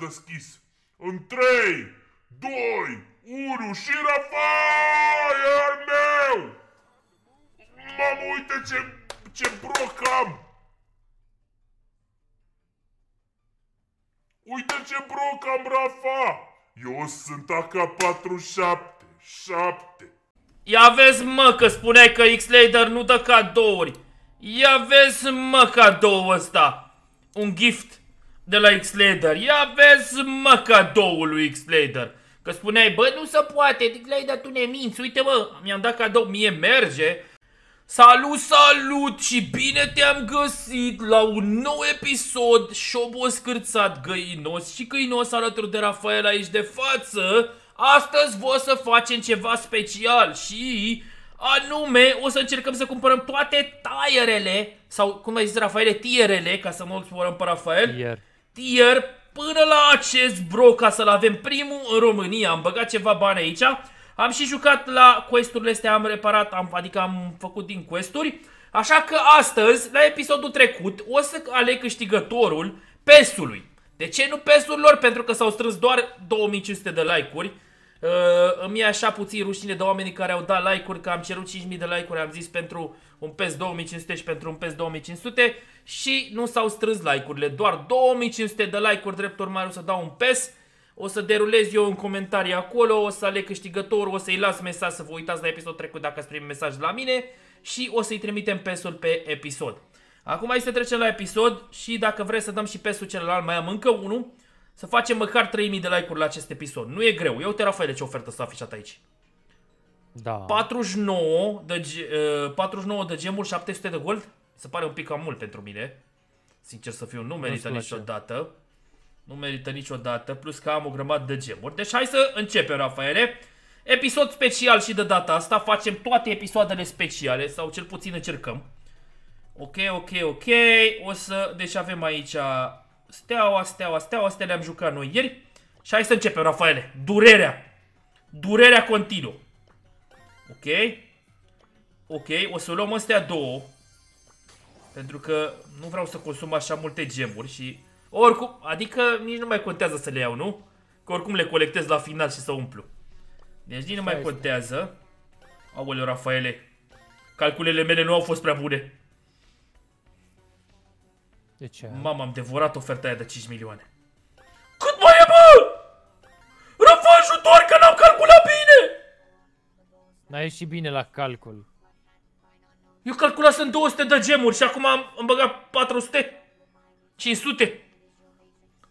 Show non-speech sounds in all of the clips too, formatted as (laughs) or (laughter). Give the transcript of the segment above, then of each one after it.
deschis. În 3, 2, 1 și Rafael e al meu! Mamă, uite ce, ce broc am! Uite ce broc am, Rafa! Eu sunt AK-47, 7. Ia vezi mă că spuneai că X-Lader nu dă cadouri. Ia vezi mă cadou ăsta. Un gift de la X-Lader. Ia vezi mă cadoul lui X-Lader. Că spuneai, bă, nu se poate, X-Lader, tu ne minți. Uite mă, mi-am dat cadou, mie merge. Salut, salut și bine te-am găsit la un nou episod Șobos cârțat găinos și găinos alături de Rafael aici de față Astăzi vă să facem ceva special și anume o să încercăm să cumpărăm toate tierele sau cum ai zis Rafael, tierele ca să nu îl pe Rafael Tier. Tier până la acest bro ca să-l avem primul în România Am băgat ceva bani aici am și jucat la questurile astea, am reparat, am, adică am făcut din questuri. Așa că astăzi, la episodul trecut, o să aleg câștigătorul pesului. De ce nu pesurilor? Pentru că s-au strâns doar 2500 de like-uri. Uh, îmi e așa puțin rușine de oamenii care au dat like-uri, că am cerut 5000 de like-uri, am zis pentru un PES 2500 și pentru un PES 2500 și nu s-au strâns like-urile, doar 2500 de like-uri, drept urmare o să dau un PES o să derulez eu în comentarii acolo, o să aleg câștigătorul, o să-i las mesaj să vă uitați la episodul trecut dacă ați primit mesaj la mine și o să-i trimitem pesul pe episod. Acum hai să trecem la episod și dacă vreți să dăm și pesul celălalt, mai am încă unul, să facem măcar 3000 de like-uri la acest episod. Nu e greu. Eu te Rafael ce ofertă s-a afișat aici. Da. 49 de, uh, 49 de gemuri, 700 de gold. Se pare un pic cam mult pentru mine. Sincer să fiu, nu merită niciodată. Nu merită niciodată, plus că am o grămadă de gemuri. Deci hai să începem, Rafaele. Episod special și de data asta. Facem toate episoadele speciale, sau cel puțin încercăm. Ok, ok, ok. O să... Deci avem aici steaua, steaua, steaua. Astea le-am jucat noi ieri. Și hai să începem, Rafaele. Durerea. Durerea continuă. Ok. Ok, o să luăm astea două. Pentru că nu vreau să consum așa multe gemuri și oricum, adică nici nu mai contează să le iau, nu? Că oricum le colectez la final și să umplu. Deci nici nu mai contează. Aoleu, Rafaele. Calculele mele nu au fost prea bune. De ce? Mama, am devorat oferta aia de 5 milioane. Cât mai e, bă? Rafa, ajutor, că n-am calculat bine! N-a ieșit bine la calcul. Eu calculasem 200 de gemuri și acum am, am băgat 400? 500?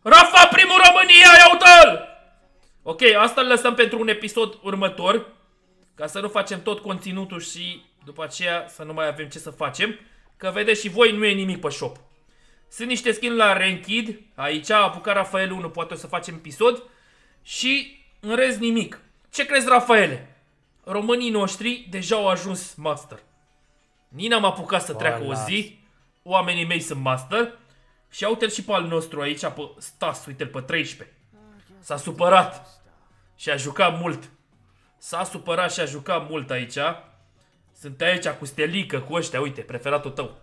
Rafa, primul România, ia uite-l! Ok, asta îl lăsăm pentru un episod următor. Ca să nu facem tot conținutul și după aceea să nu mai avem ce să facem. Că vedeți și voi, nu e nimic pe shop. Sunt niște skin la Ranked. Aici a apucat Rafael 1, poate o să facem episod. Și în rest nimic. Ce crezi, Rafaele? Românii noștri deja au ajuns master. Nici n-am apucat să treacă o zi. Oamenii mei sunt master. Și uite-l și pe al nostru aici, pe Stas, uite-l pe 13. S-a supărat. Și a jucat mult. S-a supărat și a jucat mult aici. Sunt aici cu Stelică, cu ăștia, uite, preferatul tău.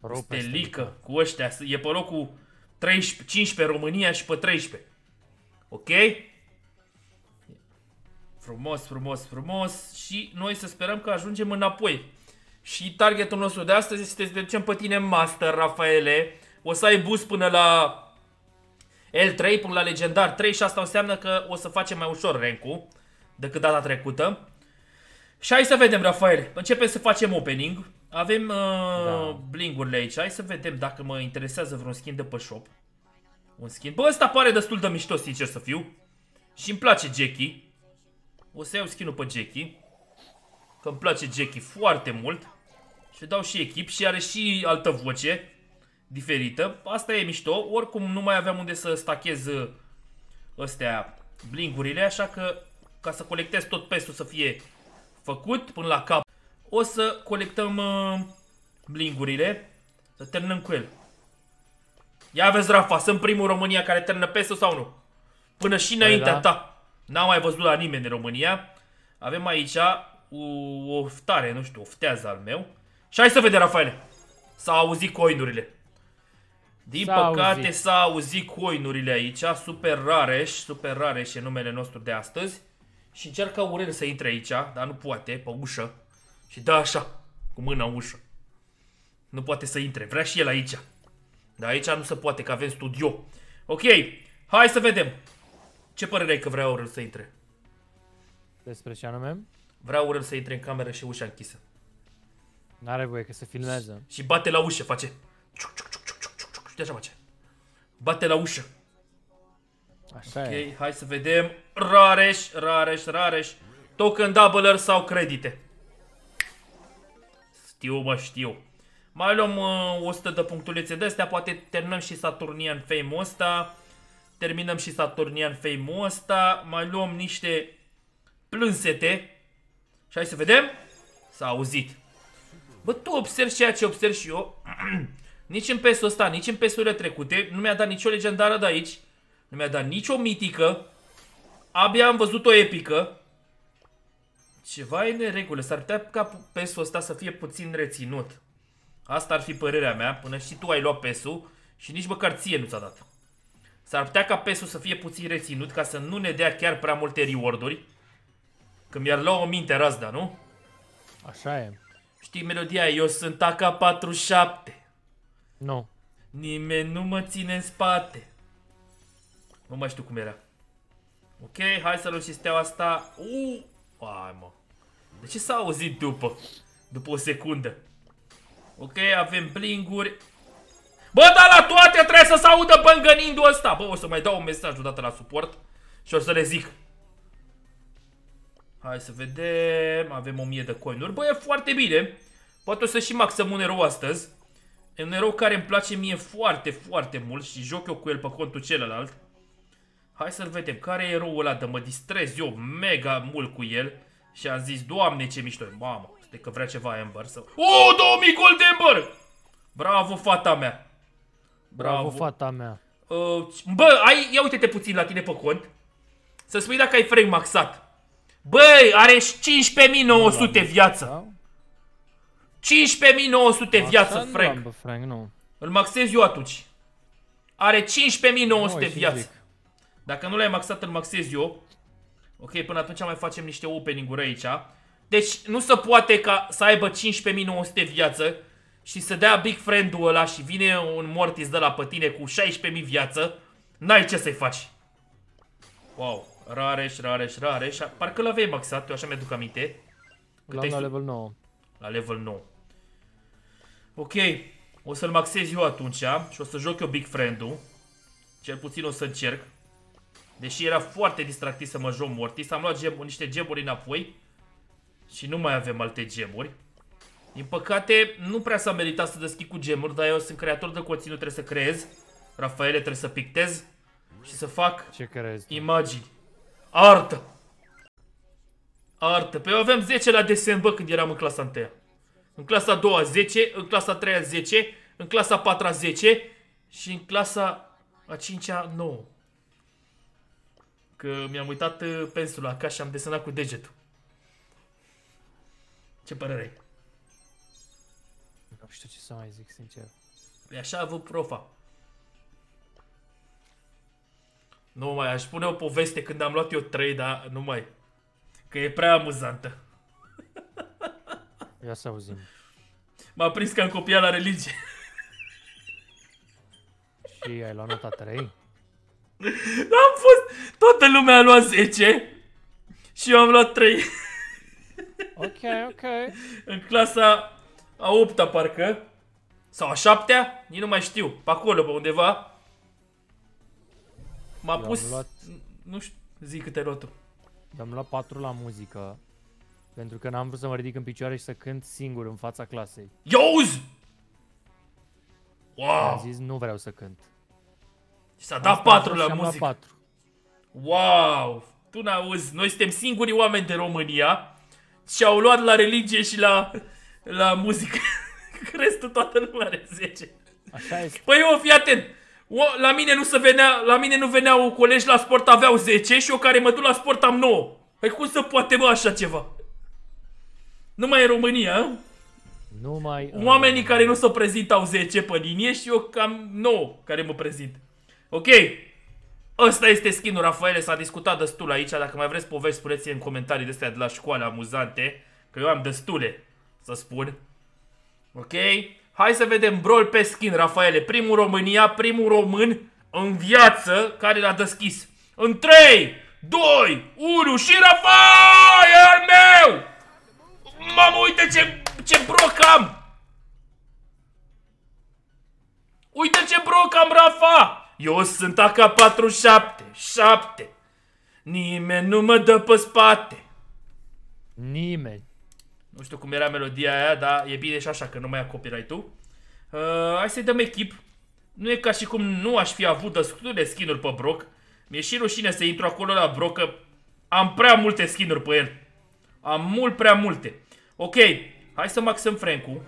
Rău pe Stelică, cu ăștia. E pe locul 13, 15 România și pe 13. Ok? Frumos, frumos, frumos. Și noi să sperăm că ajungem înapoi. Și targetul nostru de astăzi este să te ducem pe tine Master, Rafaele. O să ai boost până la L3, până la Legendar 3 și asta înseamnă că o să facem mai ușor rank decât data trecută. Și hai să vedem, Rafael. Începem să facem opening. Avem uh, da. blingurile aici. Hai să vedem dacă mă interesează vreun skin de pe shop. Un skin. Bă, ăsta pare destul de mișto, sincer să fiu. Și îmi place Jackie. O să iau skinul pe Jackie. Că îmi place Jackie foarte mult. Și dau și echip și are și altă voce diferită. Asta e mișto. Oricum nu mai aveam unde să stachez uh, astea blingurile, așa că ca să colectez tot pestul să fie făcut până la cap, o să colectăm uh, blingurile, să terminăm cu el. Ia vezi, Rafa, sunt primul România care termină pestul sau nu? Până și păi înaintea da. ta. N-am mai văzut la nimeni în România. Avem aici o, o oftare, nu știu, oftează al meu. Și hai să vedem, Rafaele. S-au auzit coinurile. Din S-a păcate auzit. s-a auzit coinurile aici, super rare și super rare și e numele nostru de astăzi. Și încearcă Aurel să intre aici, dar nu poate, pe ușă. Și dă așa, cu mâna în ușă. Nu poate să intre, vrea și el aici. Dar aici nu se poate, că avem studio. Ok, hai să vedem. Ce părere ai că vrea Aurel să intre? Despre ce anume? Vrea Aurel să intre în cameră și ușa închisă. N-are voie că se filmează. Și bate la ușă, face. Ciuc, ciuc, ciuc, ciuc, ciuc, ciuc, ciuc, și de așa face. Bate la ușă. Așa e. Ok, hai să vedem. Rareș, Rareș, Rareș. Token doubler sau credite? Știu, mă, știu. Mai luăm uh, 100 de punctulețe de astea, poate terminăm și Saturnian Fame-ul ăsta. Terminăm și Saturnian Fame-ul ăsta. Mai luăm niște plânsete. Și hai să vedem. S-a auzit. Bă, tu observi ceea ce observ și eu. (clears throat) nici în pesul ăsta, nici în pesurile trecute, nu mi-a dat nicio legendară de aici. Nu mi-a dat nicio mitică. Abia am văzut o epică. Ceva e în regulă. S-ar putea ca pesul ăsta să fie puțin reținut. Asta ar fi părerea mea, până și tu ai luat pesul și nici măcar ție nu ți-a dat. S-ar putea ca pesul să fie puțin reținut ca să nu ne dea chiar prea multe reward-uri. Că mi-ar lua o minte razda, nu? Așa e. Știi melodia? Eu sunt AK-47. Nu. Nimeni nu mă ține în spate. Nu mai știu cum era. Ok, hai să luăm și steaua asta. Uh, ai mă. De ce s-a auzit după? După o secundă. Ok, avem blinguri. Bă, dar la toate trebuie să se audă bângănindu ăsta. Bă, o să mai dau un mesaj odată la suport și o să le zic. Hai să vedem. Avem 1000 de coinuri. Bă, e foarte bine. Poate o să și maxăm un erou astăzi. E un erou care îmi place mie foarte, foarte mult și joc eu cu el pe contul celălalt. Hai să-l vedem. Care e eroul ăla de mă distrez eu mega mult cu el. Și am zis, doamne ce mișto e. Mamă, stai că vrea ceva Ember să... Oh, 2000 gold Ember! Bravo, fata mea. Bravo, Bravo. fata mea. Uh, bă, ai, ia uite-te puțin la tine pe cont. Să spui dacă ai frame maxat. Băi, are 15.900 viață. Da? 15.900 viață, Așa nu Frank. am, Bă, Frank, nu. Îl maxez eu atunci. Are 15.900 Nu, și viață. zic. Dacă nu l-ai maxat, îl maxez eu. Ok, până atunci mai facem niște opening-uri aici. Deci nu se poate ca să aibă 15.900 viață și să dea Big Friend-ul ăla și vine un Mortis de la pe tine cu 16.000 viață. N-ai ce să-i faci. Wow, Rareș, Rareș, Rareș. Parcă l-aveai maxat, eu așa mi-aduc aminte. L-am ai la stu- level 9. la level 9. Ok, o să-l maxez eu atunci și o să joc eu Big Friend-ul. Cel puțin o să încerc. Deși era foarte distractiv să mă joc Mortis, am luat gem, niște gemuri înapoi. Și nu mai avem alte gemuri. Din păcate, nu prea s-a meritat să deschid cu gemuri, dar eu sunt creator de conținut, trebuie să creez. Rafaele trebuie să pictez și să fac Ce crezi? tu? Imagini. Artă. Artă. Păi eu aveam 10 la desen, bă, când eram în clasa 1 În clasa a doua 10, în clasa a treia 10, în clasa a patra 10 și în clasa a cincea 9. Că mi-am uitat uh, pensula acasă și am desenat cu degetul. Ce părere ai? Nu știu ce să mai zic, sincer. Păi așa a avut profa. Nu mai, aș pune o poveste când am luat eu 3, dar nu mai. Că e prea amuzantă. Ia să auzim. M-a prins că am copiat la religie. Și ai luat nota 3? Am fost... Toată lumea a luat 10 și eu am luat 3 Ok, ok. în clasa a 8 parcă. Sau a 7 Nici nu mai știu. Pe acolo, pe undeva. M-a Eu am pus... luat- Nu știu, zic câte ai luat tu. Eu am luat 4 la muzică. Pentru că n-am vrut să mă ridic în picioare și să cânt singur în fața clasei. Iauzi! Am Wow! zis nu vreau să cânt. Și s-a dat Asta a 4 fost la și am luat muzică. 4. Wow! Tu n-auzi, noi suntem singurii oameni de România și au luat la religie și la, la muzică. (laughs) Crezi tu toată lumea are 10. Așa este. Păi eu, fii atent. O, la mine nu se venea, la mine nu veneau colegi la sport aveau 10 și eu care mă duc la sport am 9. Păi cum să poate bă așa ceva? Numai în România, a? Numai... Oamenii care nu se prezintă au 10 pe linie și eu cam 9 care mă prezint. Ok. Ăsta este skinul, Rafaele, s-a discutat destul aici, dacă mai vreți povești, spuneți în comentarii de astea de la școală amuzante, că eu am destule, să spun. Ok? Hai să vedem Brawl pe skin, Rafaele. Primul România, primul român în viață care l-a deschis. În 3, 2, 1 și Rafael al meu! Mamă, uite ce, ce broc am! Uite ce broc am, Rafa! Eu sunt AK-47, 7. Nimeni nu mă dă pe spate. Nimeni. Nu știu cum era melodia aia, dar e bine și așa, că nu mai ia copyright-ul. Uh, hai să-i dăm echip. Nu e ca și cum nu aș fi avut destule skin-uri pe Brock. Mi-e și rușine să intru acolo la Brock, că am prea multe skin-uri pe el. Am mult prea multe. Ok, hai să maxăm Frank-ul.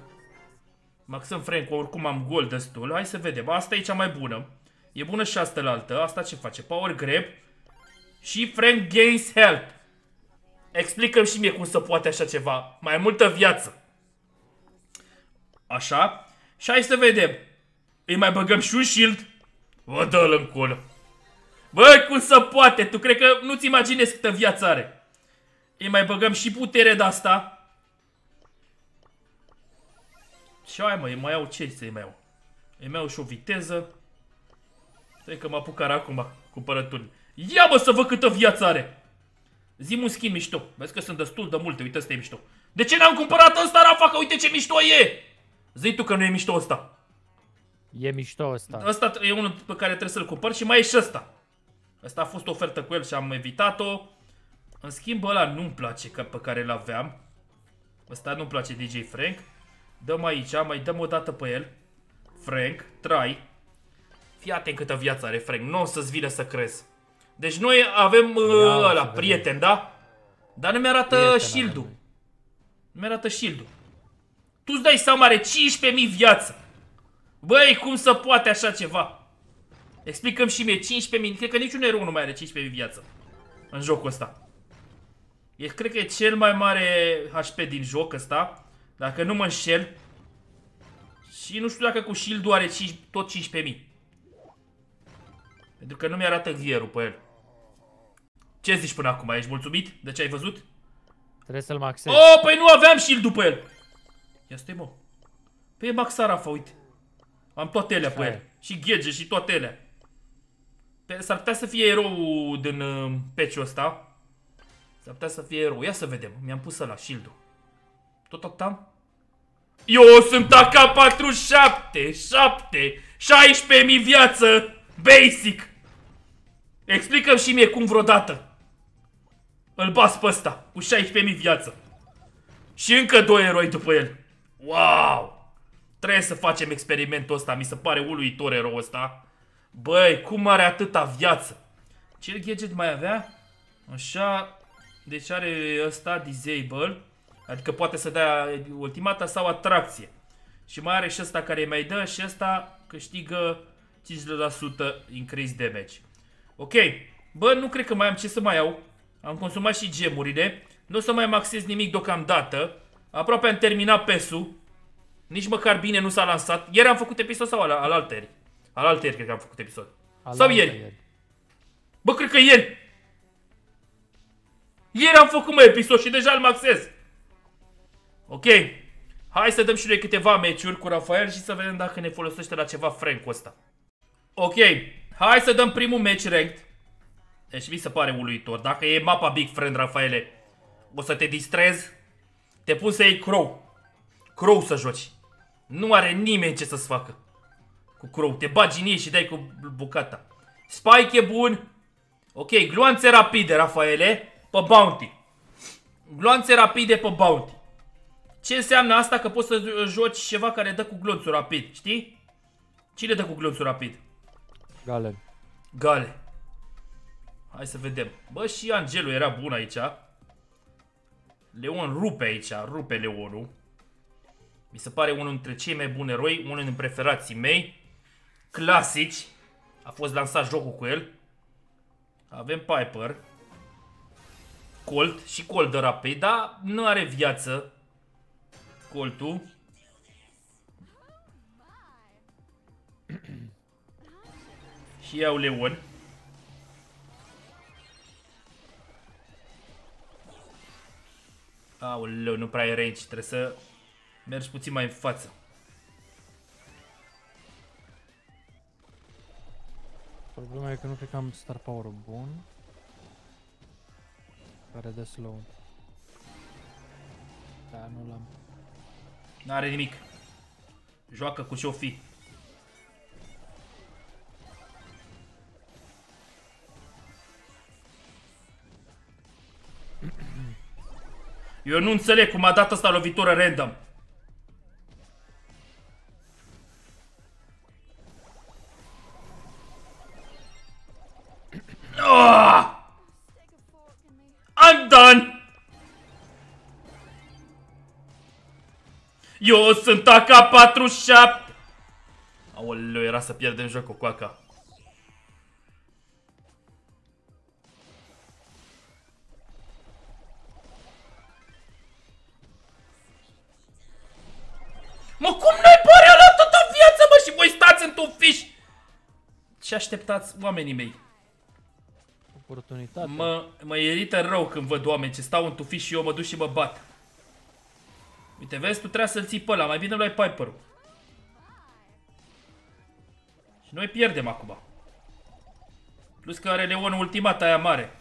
Maxăm Frank, oricum am gol destul. Hai să vedem. Asta e cea mai bună. E bună și asta la altă. Asta ce face? Power grab. Și Frank gains health. Explică și mie cum să poate așa ceva. Mai multă viață. Așa. Și hai să vedem. Îi mai băgăm și un shield. Vă dă-l în colo. Băi, cum să poate? Tu cred că nu-ți imaginezi câtă viață are. Îi mai băgăm și putere de asta. Și ai mă, îi mai iau ce să-i mai iau? Îi mai iau și o viteză. Stai că mă apucar acum cumpărături. Ia mă să văd câtă viață are. Zi un skin mișto. Vezi că sunt destul de multe, uite ăsta e mișto. De ce n-am cumpărat ăsta, Rafa, că uite ce mișto e? Zi tu că nu e mișto ăsta. E mișto ăsta. Ăsta e unul pe care trebuie să-l cumpăr și mai e și ăsta. Ăsta a fost o ofertă cu el și am evitat-o. În schimb ăla nu-mi place că pe care l-aveam. Ăsta nu-mi place DJ Frank. Dăm aici, mai dăm o dată pe el. Frank, try. Fii atent câtă viață are Frank, nu o să-ți vină să crezi. Deci noi avem uh, Ia, ăla, prieten, da? Dar nu mi-arată shield-ul. Nu mi-arată shield-ul. Tu îți dai seama, are 15.000 viață. Băi, cum să poate așa ceva? Explicăm și mie, 15.000, cred că niciun erou nu mai are 15.000 viață. În jocul ăsta. E, cred că e cel mai mare HP din joc ăsta. Dacă nu mă înșel. Și nu știu dacă cu shield-ul are 5, tot 15.000. Pentru că nu mi-arată vierul pe el. Ce zici până acum? Ești mulțumit de ce ai văzut? Trebuie să-l maxezi. Oh, păi nu aveam shield-ul pe el. Ia stai mă. Păi e maxat Rafa, uite. Am toate elea pe Hai. el. Și ghege și toate elea. Pe- S-ar putea să fie erou din uh, patch-ul ăsta. S-ar putea să fie erou. Ia să vedem. Mi-am pus la shield-ul. Tot tot am? Eu sunt AK-47, 7, 16.000 viață, basic. Explică-mi și mie cum vreodată. Îl bas pe ăsta, cu 16.000 viață. Și încă doi eroi după el. Wow! Trebuie să facem experimentul ăsta, mi se pare uluitor erou ăsta. Băi, cum are atâta viață? Ce gadget mai avea? Așa, deci are ăsta disable, adică poate să dea ultimata sau atracție. Și mai are și ăsta care îi mai dă și ăsta câștigă 5% increase damage. Ok, bă, nu cred că mai am ce să mai iau. Am consumat și gemurile. Nu o să mai maxez nimic deocamdată. Aproape am terminat PES-ul. Nici măcar bine nu s-a lansat. Ieri am făcut episod sau al, al alteri? Al alteri cred că am făcut episod. Alaltă sau ieri. Bă, cred că ieri. Ieri am făcut, mă, episod și deja îl maxez. Ok. Hai să dăm și noi câteva meciuri cu Rafael și să vedem dacă ne folosește la ceva Frank ăsta. Ok. Hai să dăm primul match ranked. Deci mi se pare uluitor. Dacă e mapa Big Friend, Rafaele, o să te distrezi. Te pun să iei Crow. Crow să joci. Nu are nimeni ce să-ți facă. Cu Crow. Te bagi în ei și dai cu bucata. Spike e bun. Ok, gloanțe rapide, Rafaele, pe Bounty. Gloanțe rapide pe Bounty. Ce înseamnă asta? Că poți să joci ceva care dă cu glonțul rapid, știi? Cine dă cu glonțul rapid? Galen. Gale. Hai să vedem. Bă, și Angelu era bun aici. Leon rupe aici, rupe Leonul. Mi se pare unul dintre cei mai buni eroi, unul din preferații mei. Clasici. A fost lansat jocul cu el. Avem Piper. Colt și Colt de rapid, dar nu are viață. Coltul. (clears throat) și iau Leon. Aoleu, nu prea e range, trebuie să mergi puțin mai în față. Problema e că nu cred că am star power bun. Care de slow. Da, nu l-am. N-are nimic. Joacă cu ce-o fi. Eu nu înțeleg cum a dat asta lovitură random. Ah! I'm done! Eu sunt AK-47! Aoleu, era să pierdem jocul cu AK. Voi stați într-un fiș? Ce așteptați oamenii mei? Oportunitate. Mă, mă irită rău când văd oameni ce stau în tufiș și eu mă duc și mă bat. Uite, vezi, tu trebuie să-l ții pe ăla, mai bine luai Piper-ul. Și noi pierdem acum. Plus că are Leon ultimata aia mare.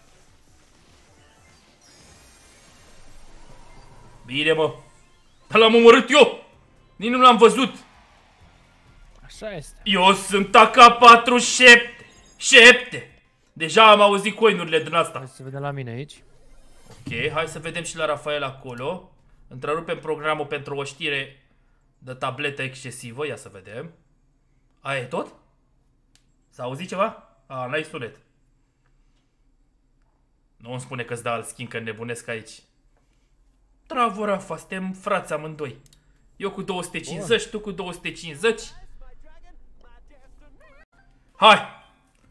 Bine, mă. Dar l-am omorât eu. Nici nu l-am văzut. Așa este. Eu sunt AK-47. Șepte. Deja am auzit coinurile din asta. Hai să vedem la mine aici. Ok, hai să vedem și la Rafael acolo. Întrerupem programul pentru o știre de tabletă excesivă. Ia să vedem. Aia e tot? S-a auzit ceva? A, n-ai sunet. Nu îmi spune că-ți da alt skin, că nebunesc aici. Bravo, Rafa, suntem frați amândoi. Eu cu 250, Bun. tu cu 250. Hai!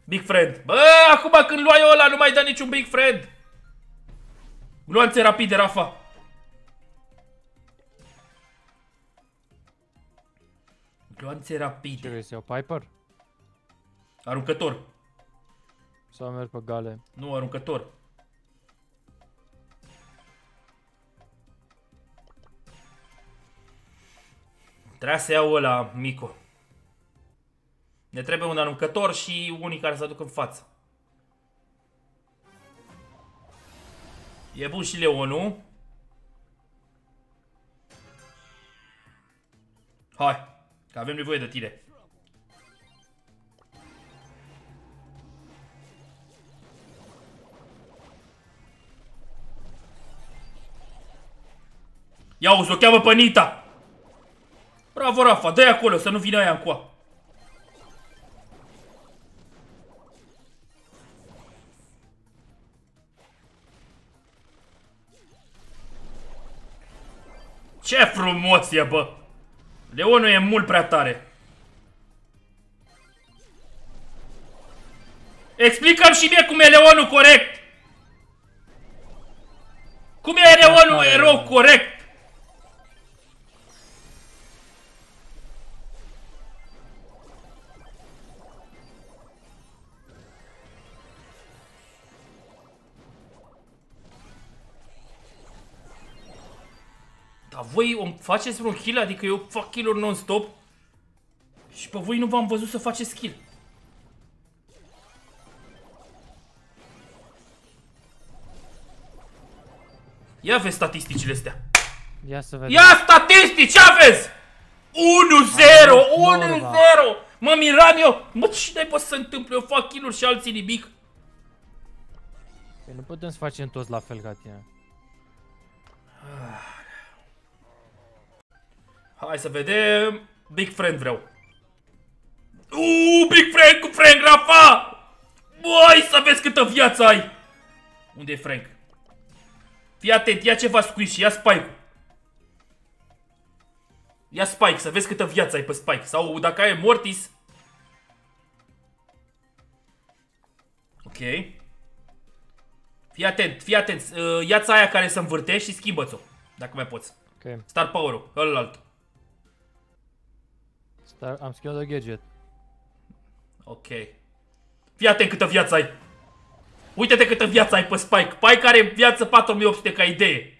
Big friend. Bă, acum când luai ăla nu mai dă niciun big friend. Gloanțe rapide, Rafa. Gloanțe Ce rapide. vrei să iau? Piper? Aruncător. Sau merg pe gale? Nu, aruncător. Trebuia să iau ăla, Mico. Ne trebuie un aruncător și unii care să duc în față. E bun și Leonul. Hai, că avem nevoie de tine. Ia uzi, o cheamă pe Nita! Bravo, Rafa, dă acolo, să nu vină aia încoa. Ce frumos e, bă! Leonul e mult prea tare. Explicăm și mie cum e Leonul corect! Cum e Leonul erou corect? Faceți vreun kill? Adică eu fac kill-uri non-stop și pe voi nu v-am văzut să faceți kill. Ia vezi statisticile astea. Ia să vedem. Ia statistici, ce aveți? 1-0, 1-0. Mă miram eu. Mă, ce ne poate să întâmple? Eu fac kill și alții nimic. Păi nu putem să facem toți la fel ca tine. Hai să vedem. Big Friend vreau. Uuu, Big Frank cu Frank Rafa! Băi, să vezi câtă viață ai! Unde e Frank? Fii atent, ia ceva squish, ia Spike. Ia Spike, să vezi câtă viață ai pe Spike. Sau dacă ai Mortis. Ok. Fii atent, fii atent. Uh, Ia-ți aia care se învârte și schimbă-ți-o. Dacă mai poți. Ok. Star Power-ul, ălalt. Star, am schimbat de gadget. Ok. Fii atent câtă viață ai. Uite-te câtă viață ai pe Spike. Spike are viață 4800 ca idee.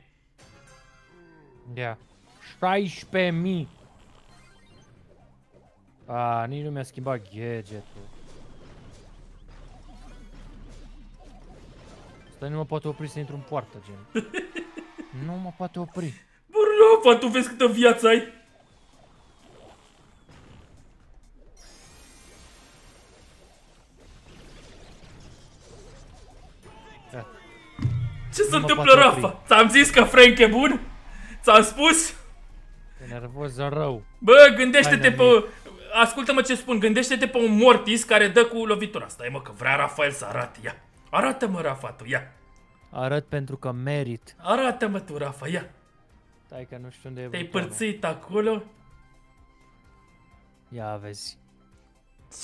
Ia. 16.000. A, nici nu mi-a schimbat gadgetul. Asta nu mă poate opri să intru în poartă, gen. (laughs) nu mă poate opri. Bă, Rafa, tu vezi câtă viață ai? Ce se mă întâmplă, poate Rafa? Ți-am zis că Frank e bun? Ți-am spus? E nervos rău. Bă, gândește-te Hai, pe... Dani. Ascultă-mă ce spun, gândește-te pe un Mortis care dă cu lovitura. Stai mă, că vrea Rafael să arate, ia. Arată-mă, Rafa, tu, ia. Arăt pentru că merit. Arată-mă tu, Rafa, ia. Stai că nu știu unde e Te-ai butonul. părțit acolo? Ia vezi.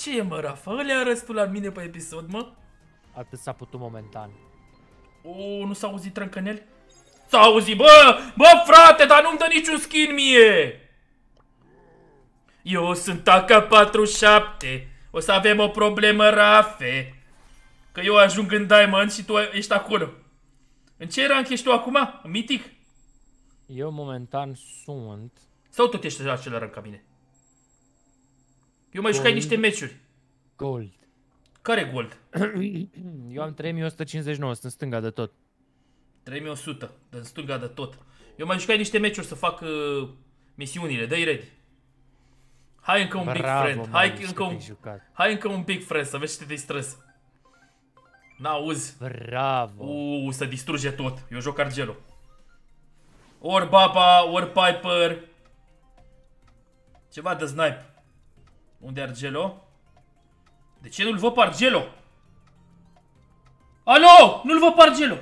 Ce e, mă, Rafa? Ălea arăți tu la mine pe episod, mă? Atât s-a putut momentan. O, nu s-a auzit trâncănel? S-a auzit, bă! Bă, frate, dar nu-mi dă niciun skin mie! Eu sunt AK-47. O să avem o problemă, Rafe. Că eu ajung în Diamond și tu ești acolo. În ce rank ești tu acum? În Mythic? Eu momentan sunt... Sau tot ești la același rank ca mine? Eu mai jucai Gold. niște meciuri. Gold. Care gold? Eu am 3159, sunt în stânga de tot. 3100, de în stânga de tot. Eu mai jucai niște meciuri să fac uh, misiunile, dă-i ready. Hai încă un big Bravo, friend, Marius, hai că încă un, te-ai jucat. hai încă un big friend, să vezi ce te distrezi. N-auzi? Bravo. Uuu, să distruge tot. Eu joc Argelo. Ori Baba, ori Piper. Ceva de snipe. Unde e Argelo? De ce nu-l văd pe Argelo? Alo! Nu-l văd pe Argelo!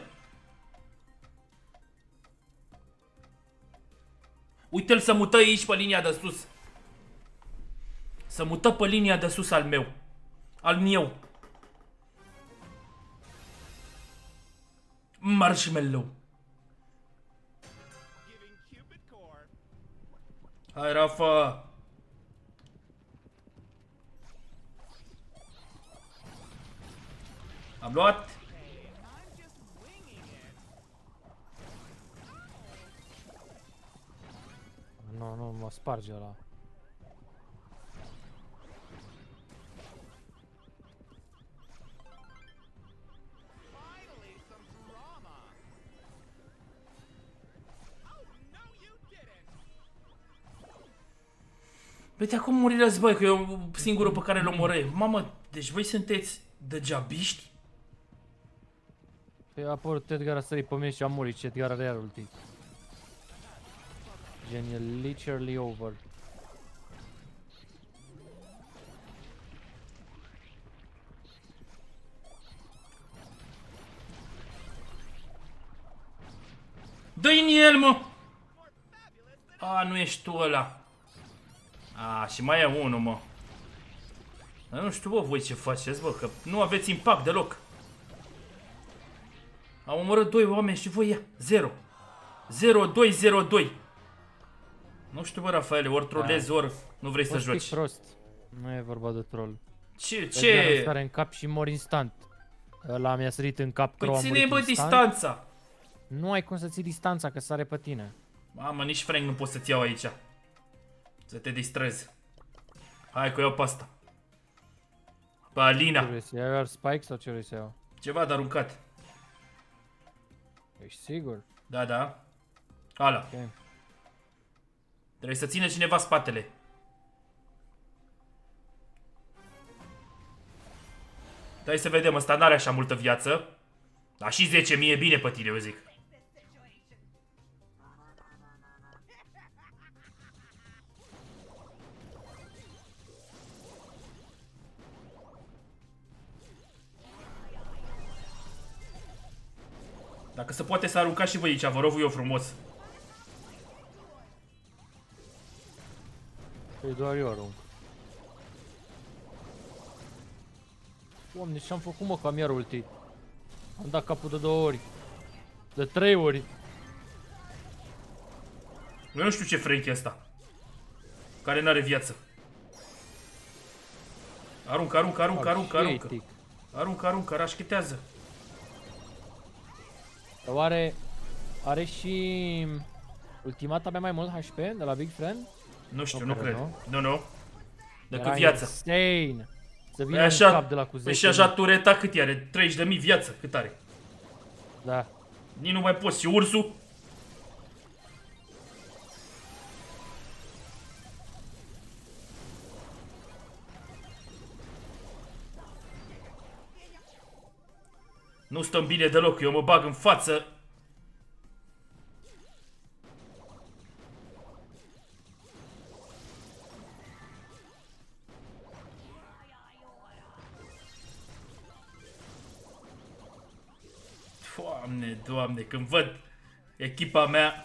Uite-l să mută aici pe linia de sus. Să mută pe linia de sus al meu. Al meu. Marshmallow. Hai, Rafa. Am luat. Nu, nu, mă sparge ăla. Uite acum muri război, că eu singurul pe care l omorăi. Mamă, deci voi sunteți degeabiști? Păi a apărut Edgar a sărit pe mine și a murit și Edgar are iar ulti. Gen, e literally over. Dă-i în el, mă! A, nu ești tu ăla. A, și mai e unul, mă. Dar nu știu, bă, voi ce faceți, bă, că nu aveți impact deloc. Am omorât doi oameni și voi ia. 0. 0, 2, 0, 2. Nu știu, bă, Rafaele, ori trolezi, ori nu vrei să Poți fi joci. prost. Nu e vorba de troll. Ce, Edgar ce? îți sare în cap și mor instant. Ăla mi-a sărit în cap, Păi Crow a ține, murit bă, instant. distanța. Nu ai cum să ții distanța, că sare pe tine. Mamă, nici Frank nu poți să-ți iau aici. Să te distrezi. Hai că iau pe asta. Pe Alina. Ce vrei să iau iar Spike sau ce vrei să iau? Ceva de aruncat. Ești sigur? Da, da. Ala. Ok. Trebuie să ține cineva spatele. Hai să vedem, ăsta n-are așa multă viață. Dar și 10.000 e bine pe tine, eu zic. Dacă se poate să aruncați și voi aici, vă rog eu frumos. Păi doar eu arunc. Doamne, ce-am făcut mă, că am iar ulti. Am dat capul de două ori. De trei ori. Eu nu știu ce Frank e ăsta. Care n-are viață. Aruncă, aruncă, aruncă, aruncă, aruncă. Shit. Aruncă, aruncă, rașchetează. Dar oare are și ultimata avea mai mult HP de la Big Friend? Nu știu, Nu nu, cred, cred. nu? Nu, nu. De Era cu viață. Insane. Să Păi vină așa, un cap de la cu 10. păi și așa tureta cât e? Are 30.000 viață, cât are? Da. Nici nu mai poți. Și ursul? Nu stăm bine deloc, eu mă bag în față. Doamne, doamne, când văd echipa mea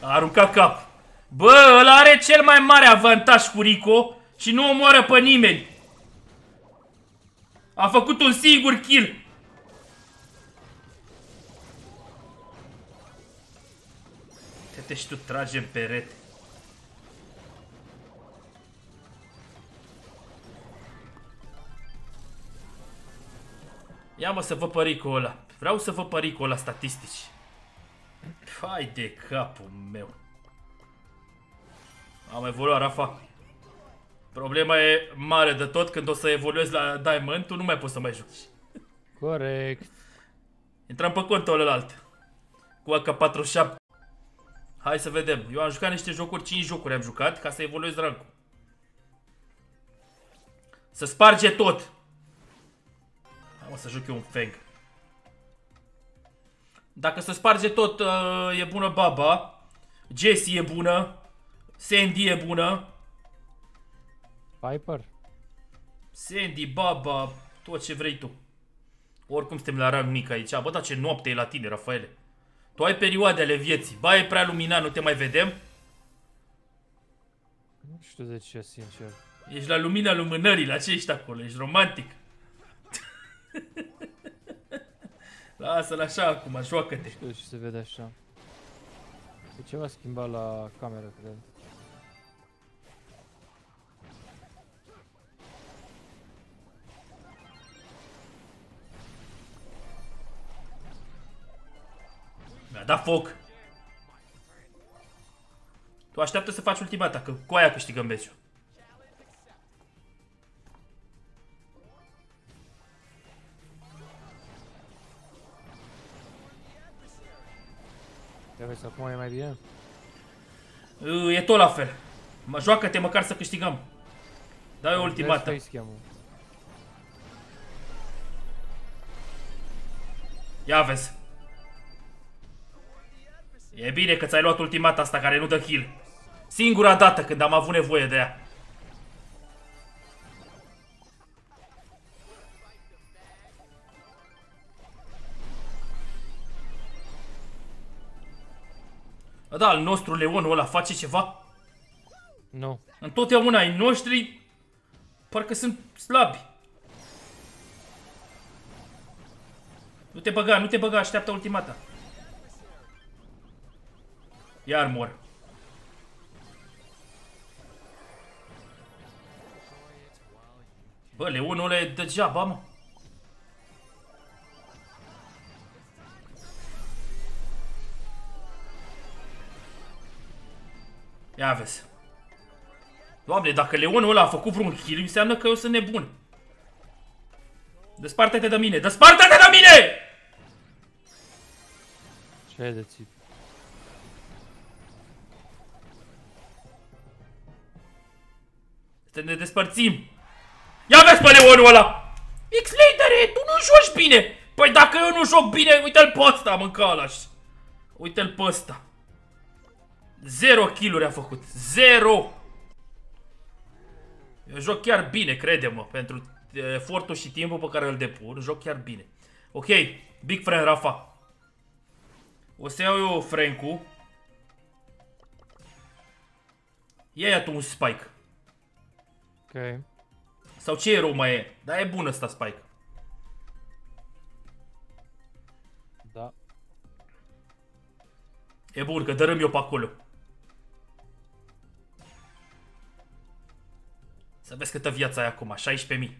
A aruncat cap. Bă, ăla are cel mai mare avantaj cu Rico și nu omoară pe nimeni. A făcut un singur kill. Te te și tu trage în perete. Ia mă să vă păricul ăla. Vreau să vă păricul ăla statistici. Hai de capul meu. Am evoluat, Rafa. Problema e mare de tot când o să evoluezi la Diamond, tu nu mai poți să mai joci. Corect. Intrăm pe contul ălalt. Cu AK-47. Hai să vedem. Eu am jucat niște jocuri, 5 jocuri am jucat ca să evoluez rankul. Să sparge tot. Hai mă să joc eu un fang. Dacă se sparge tot, uh, e bună Baba. Jessie e bună. Sandy e bună. Piper. Sandy, Baba, tot ce vrei tu. Oricum suntem la rang mic aici. Bă, dar ce noapte e la tine, Rafaele. Tu ai perioade ale vieții. Ba, e prea luminat, nu te mai vedem. Nu știu de ce, sincer. Ești la lumina lumânării, la ce ești acolo? Ești romantic. (laughs) Lasă-l așa acum, joacă-te. Nu știu de ce se vede așa. E ceva schimbat la cameră, cred. Mi-a dat foc. Tu așteaptă să faci ultimata, că cu aia câștigăm meciul. Ia vezi, acum e mai bine? Uh, E tot la fel. Mă, joacă-te măcar să câștigăm. Dai o ultimata. Vezi schemul. Ia vezi. E bine că ți-ai luat ultimata asta care nu dă kill. Singura dată când am avut nevoie de ea. Da, al nostru Leonul ăla face ceva? Nu. Întotdeauna ai noștri parcă sunt slabi. Nu te băga, nu te băga, așteaptă ultimata. Iar mor. Bă, Leonul ăla e degeaba, mă. Ia vezi. Doamne, dacă Leonul ăla a făcut vreun kill, înseamnă că eu sunt nebun. Desparte-te de mine! Desparte-te de mine! Ce ai de țip? Să ne despărțim! Ia vezi pe Leonul ăla! x tu nu joci bine! Păi dacă eu nu joc bine, uite-l pe ăsta, mâncalaș! Uite-l pe ăsta! Zero kill-uri a făcut. Zero! Eu joc chiar bine, crede-mă, pentru efortul și timpul pe care îl depun, joc chiar bine. Ok, Big Friend Rafa. O să iau eu Franku. Ia-ia tu un Spike. Ok. Sau ce erou mai e? Dar e bun ăsta Spike. Da. E bun, că dărâm eu pe acolo. Să vezi câtă viață ai acum, 16.000.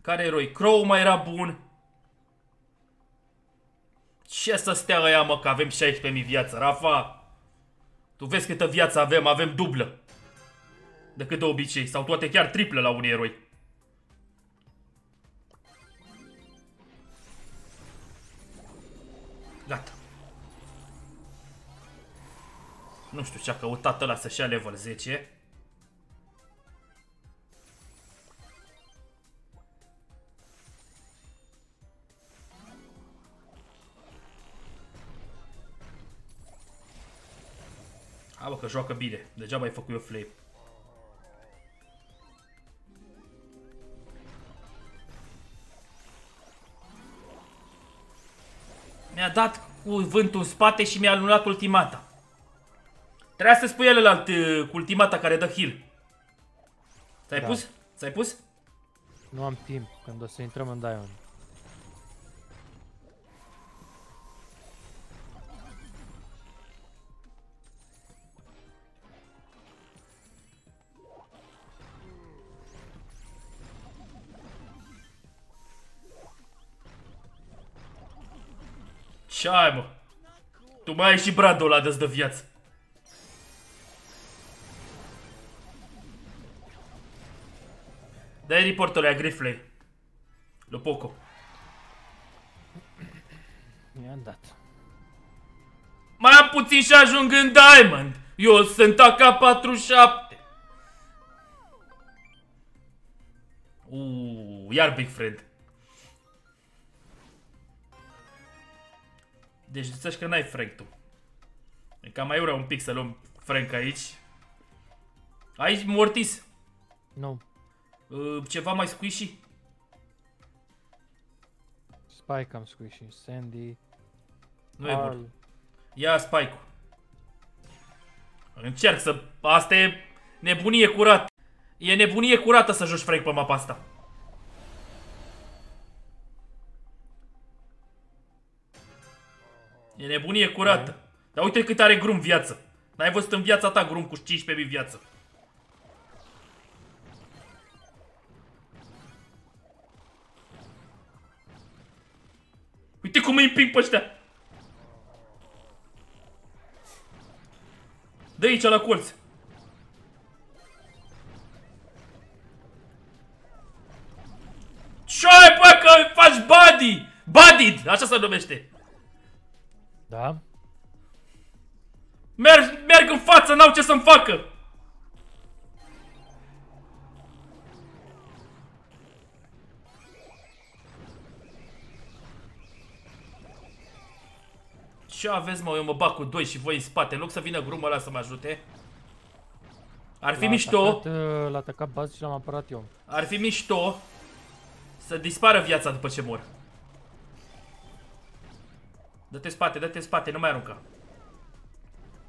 Care eroi? Crow mai era bun. Ce să stea ăia, mă, că avem 16.000 viață, Rafa? Tu vezi câtă viață avem, avem dublă. Decât de obicei, sau toate chiar triplă la unii eroi. Gata. Nu știu ce-a căutat ăla să-și ia level 10. Hai bă, că joacă bine. Degeaba ai făcut eu flame. Mi-a dat cu vântul în spate și mi-a anulat ultimata. Trebuia să spui el alt uh, cu ultimata care dă heal. Ți-ai Da. pus? Ți-ai pus? Nu am timp când o să intrăm în Diamond. Ce ai, mă? Tu mai ai și brandul ăla de-ți dă viață. Dai reportul ăla, Grifley. Lui Poco. Mi-am dat. Mai am puțin și ajung în Diamond. Eu sunt AK-47. Uuu, iar Big Friend. Deci zici că n-ai Frank tu. E cam mai urea un pic să luăm Frank aici. Aici Mortis. Nu. Uh, ceva mai squishy? Spike am squishy. Sandy. Nu e Carl. bun. Ia spike-ul. Încerc să... Asta e nebunie curată. E nebunie curată să joci Frank pe mapa asta. E nebunie curată. Dar uite cât are Grum viață. N-ai văzut în viața ta Grum cu 15.000 viață. Uite cum îi împing pe ăștia. De aici la colț. Ce ai, bă, că faci body? Bodied, așa se numește. Da? Merg, merg în față, n-au ce să-mi facă. Ce aveți, mă? Eu mă bag cu doi și voi în spate. În loc să vină grumul ăla să mă ajute. Ar fi L-a mișto, atacat, uh, L-a atacat bază și l-am apărat eu. ar fi mișto să dispară viața după ce mor. Dă-te în spate, dă-te în spate, nu mai arunca.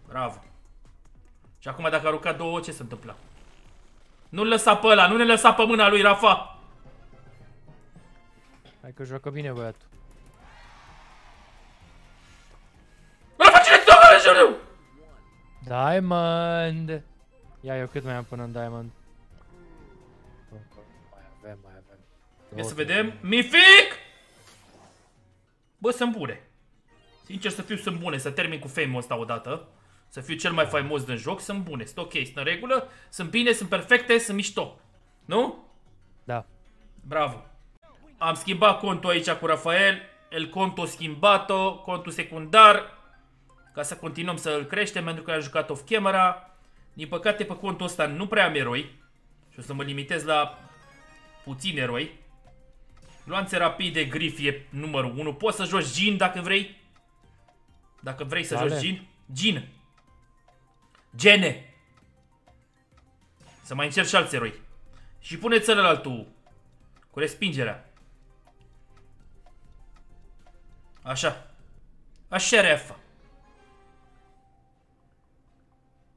Bravo. Și acum dacă arunca două, ce se întâmplă? Nu-l lăsa pe ăla, nu ne lăsa pe mâna lui Rafa. Hai că joacă bine băiatul. Rafa, cine te doamne, juriu? Diamond! Ia eu cât mai am până în Diamond? Încă Mai avem, mai avem. Ia să Două, vedem. Mific! Bă, sunt bune. Sincer să fiu, sunt bune. Să termin cu fame-ul ăsta odată. Să fiu cel mai faimos din joc. Sunt bune, sunt ok, sunt în regulă. Sunt bine, sunt perfecte, sunt mișto. Nu? Da. Bravo. Am schimbat contul aici cu Rafael. El contul schimbat-o, contul secundar. Ca să continuăm să îl creștem pentru că am jucat off camera. Din păcate pe contul ăsta nu prea am eroi. Și o să mă limitez la puțini eroi. Luanțe rapide, Grif e numărul 1. Poți să joci Jin dacă vrei. Dacă vrei să Ale. joci Jin. Jin. Gene. Să mai încerci și alți eroi. Și pune celălaltul cu respingerea. Așa. Așa refa.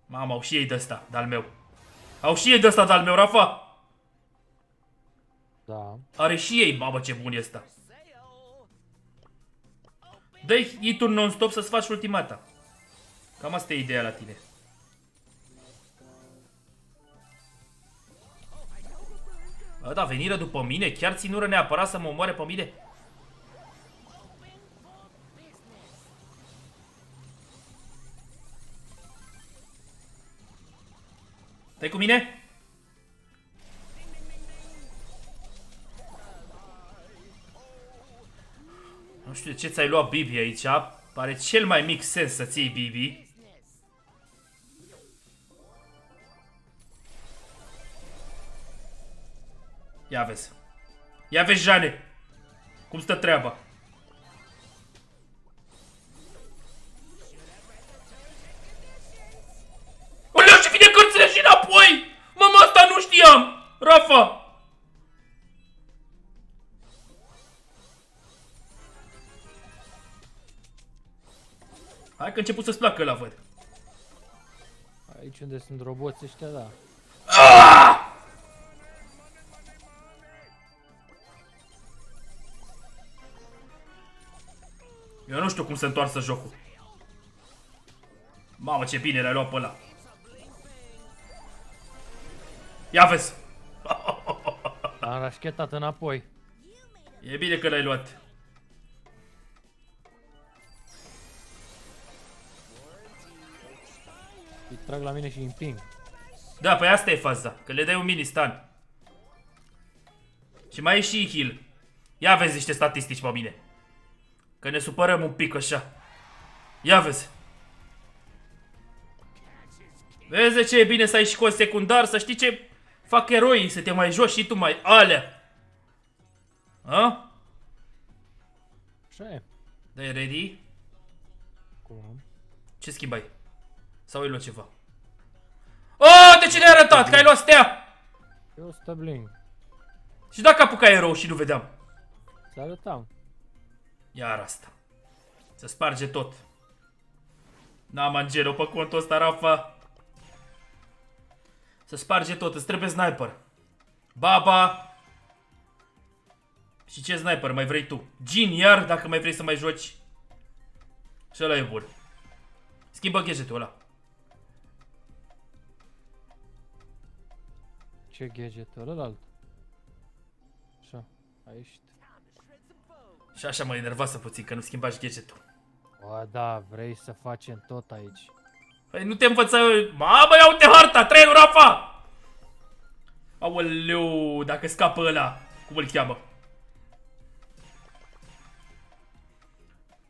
Mamă, au și ei de ăsta, de-al meu. Au și ei de ăsta, de-al meu, Rafa. Da. Are și ei, mamă ce bun e ăsta. Dă-i hit non-stop să-ți faci ultimata. Cam asta e ideea la tine. A, da, veniră după mine? Chiar ținură neapărat să mă omoare pe mine? Stai cu mine? Știu de ce ți-ai luat Bibi aici. Pare cel mai mic sens să-ți iei Bibi. Ia vezi. Ia vezi, Jane. Cum stă treaba. Oleu, ce vine cărțile și înapoi! Mama, asta nu știam! Rafa! Hai că a început să-ți placă la văd. Aici unde sunt roboți ăștia, da. Eu nu știu cum se întoarce jocul. Mamă, ce bine l-ai luat pe ăla. Ia vezi. (laughs) Am rașchetat înapoi. E bine că l-ai luat. Trag la mine și îi împing. Da, păi asta e faza, că le dai un mini stun. Și mai e și heal. Ia vezi niște statistici pe mine. Că ne supărăm un pic așa. Ia vezi. Vezi de ce e bine să ai și cu secundar, să știi ce fac eroii, să te mai joci și tu mai alea. A? Așa e. Dai ready? Cum? Ce schimbai? Sau ai luat ceva? Oh, de ce ne-ai arătat? Că ai luat stea! Eu stăbling. Și dacă apucai erou și nu vedeam? Să arătam. Iar asta. Se sparge tot. N-am Angelo pe contul ăsta, Rafa. Se sparge tot, îți trebuie sniper. Baba. Și ce sniper mai vrei tu? Gin iar, dacă mai vrei să mai joci. Și ăla e bun. Schimbă gadgetul ăla. Ce gadget ălalt? Așa, a ieșit. Și așa mă enervasă puțin că nu schimbași gadgetul. Bă, da, vrei să facem tot aici. Păi nu te învăță... Mamă, ia uite harta! Trei Rafa! Aoleu, dacă scapă ăla, cum îl cheamă?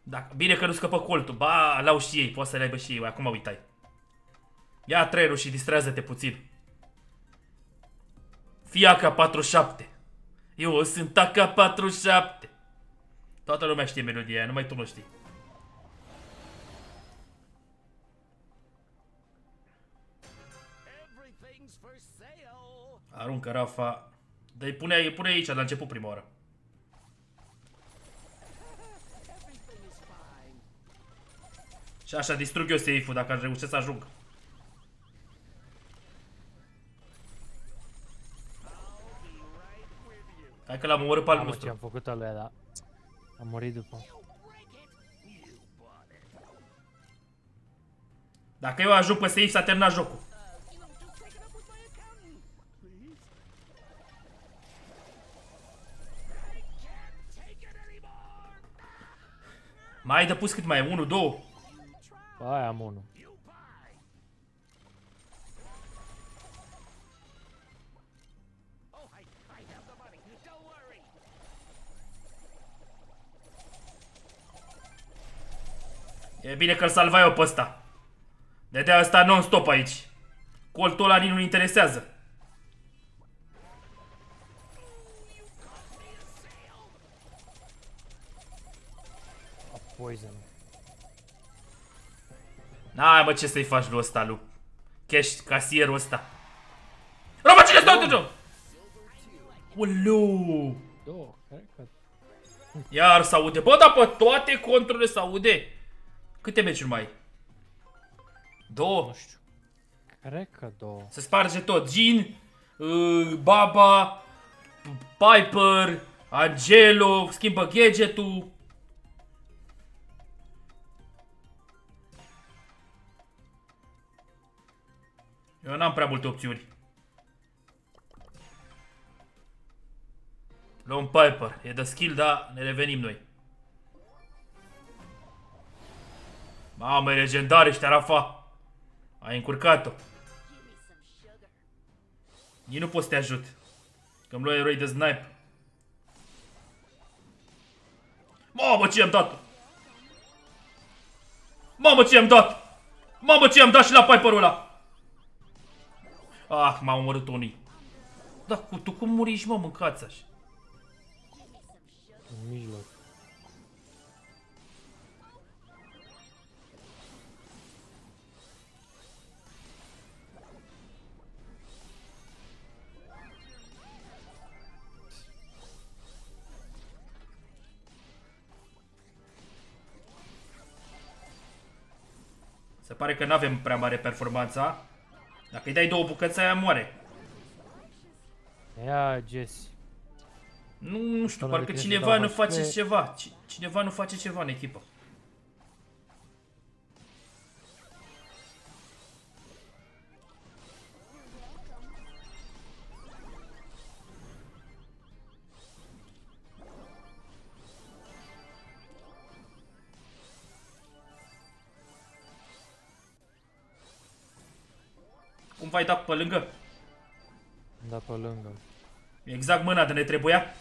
Dacă, bine că nu scăpă coltul. Ba, l-au și ei, poate să le aibă și ei. Acum uitai. Ia trenul și distrează-te puțin. Fii AK-47. Eu sunt AK-47. Toată lumea știe melodia aia, numai tu nu știi. Everything's for sale. Aruncă Rafa. Dar îi pune, pune aici, la început prima oară. Everything is fine. Și așa distrug eu safe-ul dacă aș reuși să ajung. Hai că ela omorât pe al nostru. ce am făcut alea, da. Am murit după. Dacă eu ajung pe safe, s-a terminat jocul. Mai ai depus cât mai e? 1, 2? Aia am 1. E bine că-l salvai eu pe ăsta. De de asta non-stop aici. Coltul ăla nici nu interesează. A poison. N-ai mă ce să-i faci lui ăsta, lui cash, casierul ăsta. Roma, cine stă de joc? Uleu! Două, cred că... Iar s-aude. Bă, dar pe toate conturile s-aude. Câte meciuri mai ai? Două. Nu știu. Cred că două. Se sparge tot. Jean, uh, Baba, P- Piper, Angelo, schimbă gadgetul. Eu n-am prea multe opțiuni. Luăm Piper. E de skill, dar ne revenim noi. Mamă, e legendar ăștia, Rafa. Ai încurcat-o. Nici nu pot să te ajut. Că-mi lua eroi de snipe. Mamă, ce i-am dat! Mamă, ce i-am dat! Mamă, ce i-am dat și la Piper-ul ăla! Ah, m-a omorât unii. Da, cu, tu cum muri și mă, mâncați așa? Pare că nu avem prea mare performanța. Dacă îi dai două bucăți, aia moare. Ia, Jesse. Nu, nu știu, Ăla de parcă când cineva dau nu bani. face E- ceva. Ci- Cineva nu face ceva în echipă. V-ai dat pe lângă? Am dat pe lângă. Exact mâna de ne trebuia?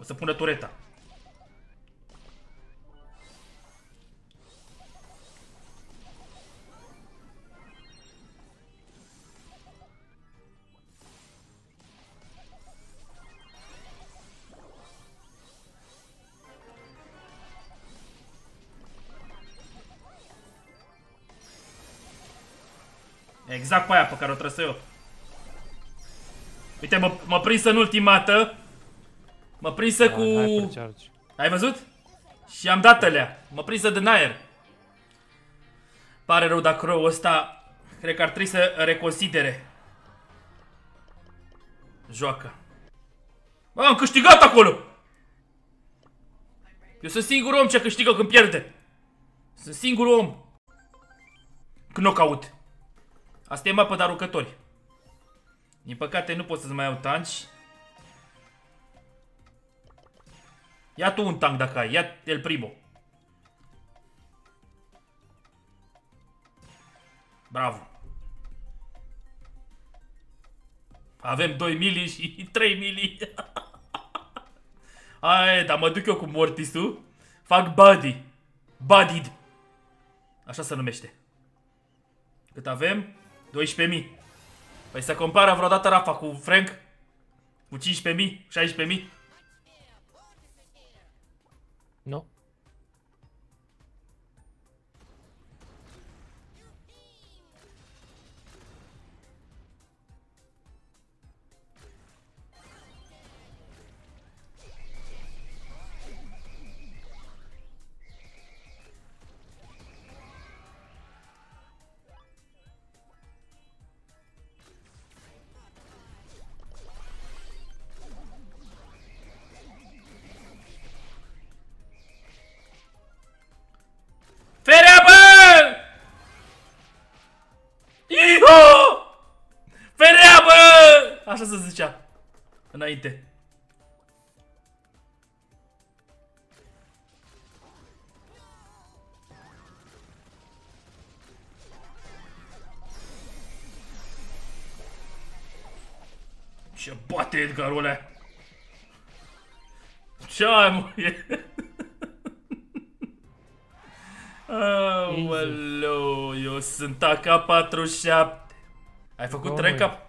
O să pună tureta. Exact pe aia pe care o trebuie să eu. Uite, mă, mă prinsă în ultimată. Mă prinsă cu... Da, hypercharge. Ai văzut? Și am dat alea. Mă prinsă din aer. Pare rău, dar crow ăsta cred că ar trebui să reconsidere. Joacă. Bă, am câștigat acolo! Eu sunt singurul om ce câștigă când pierde. Sunt singurul om. Knockout. Asta e mapă de aruncători. Din păcate nu pot să-ți mai iau tanci. Ia tu un tank dacă ai, ia el primo. Bravo. Avem 2 mili și (laughs) 3 mili. (laughs) Ai, dar mă duc eu cu Mortisul. Fac body. Bodied. Așa se numește. Cât avem? 12.000. Păi să compară vreodată Rafa cu Frank? Cu 15.000? 16.000? Așa se zicea. Înainte. Ce bate Edgarul ăla? Ce ai, mă? E- Aoleu, eu sunt AK-47 Ai făcut Bă, rank măi. up?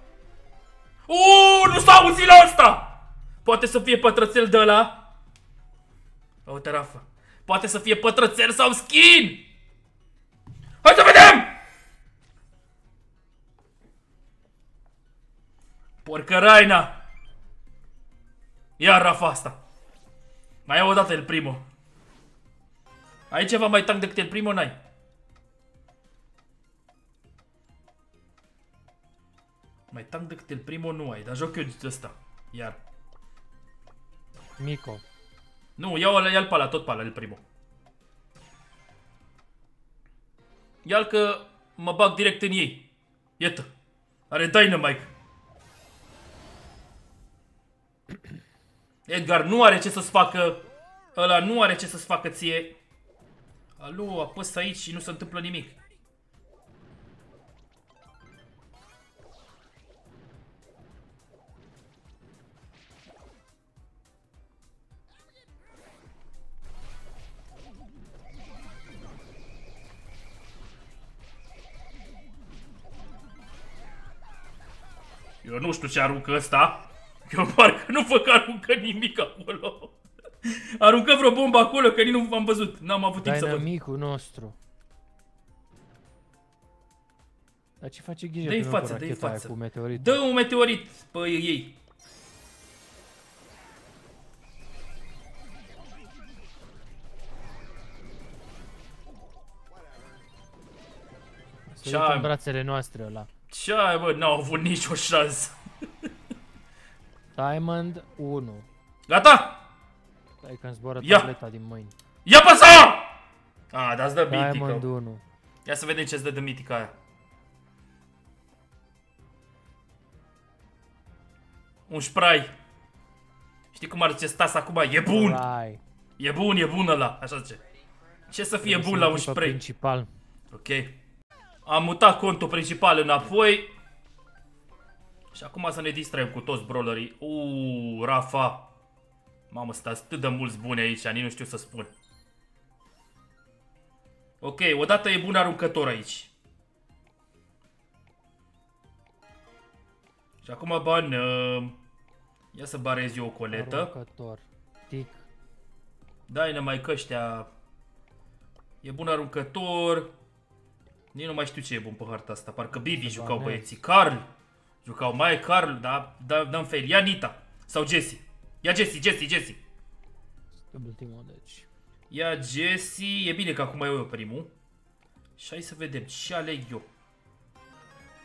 Uuu, nu s-a auzit la asta! Poate să fie pătrățel de ăla? Uite, Rafa. Poate să fie pătrățel sau skin! Hai să vedem! Porcăraina! Ia Rafa asta. Mai iau o dată el primul. Ai ceva mai tank decât el primul, n-ai? Mai tank decât el primul nu ai, dar joc eu de ăsta. Iar. Mico. Nu, ia-o, ia-l pe ăla, tot pe ăla, el primul. Ia-l că mă bag direct în ei. Iată. Are Dynamite. (clears throat) Edgar nu are ce să-ți facă. Ăla nu are ce să-ți facă ție. Alo, apăs aici și nu se întâmplă nimic. Eu nu știu ce aruncă ăsta. Eu parcă nu văd că aruncă nimic acolo. Aruncă vreo bombă acolo, că nici nu v-am văzut. N-am avut timp să văd. Dinamicul nostru. Dar ce face Ghije Dă-i până față, cu dă-i racheta aia față. cu meteorit? Dă un meteorit pe ei. Să Ce uită în ai? brațele noastre ăla. Ce ai, bă, n-au avut nicio șansă. Diamond 1. Gata! Stai că îmi zboară Ia! tableta din mâini. Ia pe sa! A, dar-ți dă Diamond mitică. 1. Ia să vedem ce-ți dă de mitica aia. Un spray. Știi cum ar zice stas acum? E bun! Rai. E bun, e bun ăla. Așa zice. Ce să fie bun la un spray? principal. Ok. Am mutat contul principal înapoi. Și acum să ne distraiem cu toți brawlerii. Uuu, Rafa. Mamă, sunt atât de mulți buni aici, nici nu știu să spun. Ok, odată e bun aruncător aici. Și acum banăm. Ia să barez eu o coletă. Aruncător. Tic. Dai mai că ăștia... E bun aruncător. Nici nu mai știu ce e bun pe harta asta. Parcă Bibi jucau banez. băieții. Carl. Jucau mai Carl, da, da, dăm fail. Ia Nita. Sau Jesse. Ia Jesse, Jesse, Jesse. Double team deci. Ia Jesse. E bine că acum eu primul. Și hai să vedem ce aleg eu.